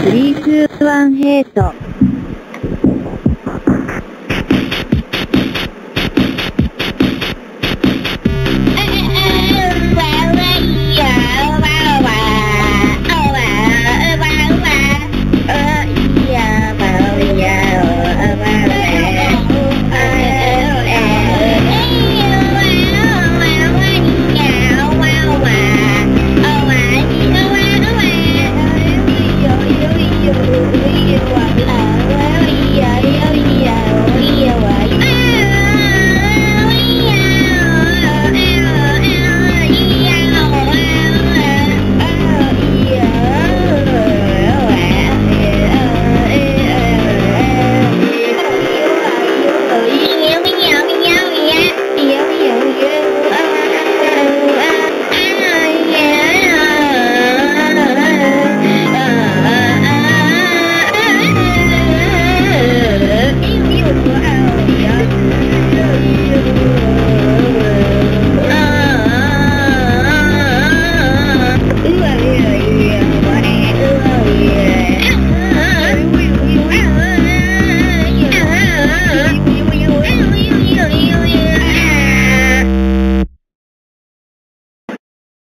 スリーツーワンヘイト。